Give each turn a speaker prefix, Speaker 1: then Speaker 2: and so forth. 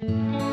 Speaker 1: Música